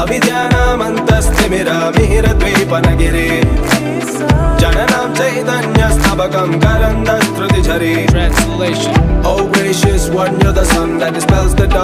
अविद्यानामन्तस्तिमिरमिहिरद्वीपनगिरे जननां चैतन्यस्तबकं करन्दस्त्रुतिझरे Translation Oh gracious one, you're the sun that dispels the dark